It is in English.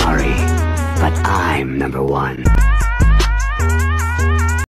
sorry, but I'm number one.